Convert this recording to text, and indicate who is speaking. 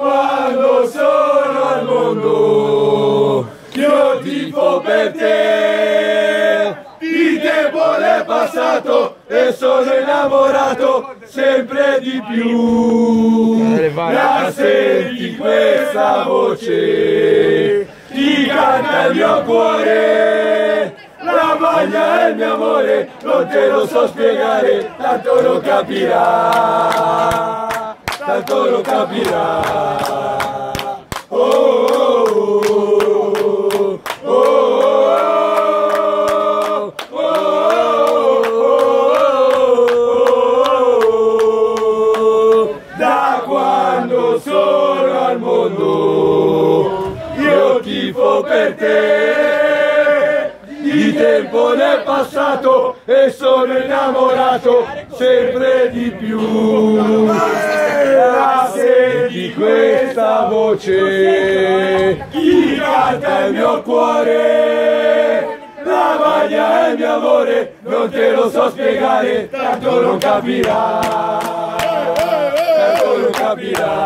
Speaker 1: quando sono al mondo, io tifo per te. Di tempo è passato e sono innamorato sempre di più. La senti questa voce, ti canta il mio cuore. La maglia è il mio amore, non te lo so spiegare, tanto lo capirà io tifo per te. Di tempo ne è passato e sono innamorato sempre di più questa voce. Chi canta il mio cuore. La maglia è il mio amore non te lo so spiegare tanto non capirà. Tanto non capirà